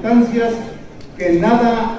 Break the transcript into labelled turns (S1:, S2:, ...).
S1: circunstancias que nada